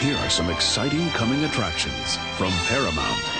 Here are some exciting coming attractions from Paramount.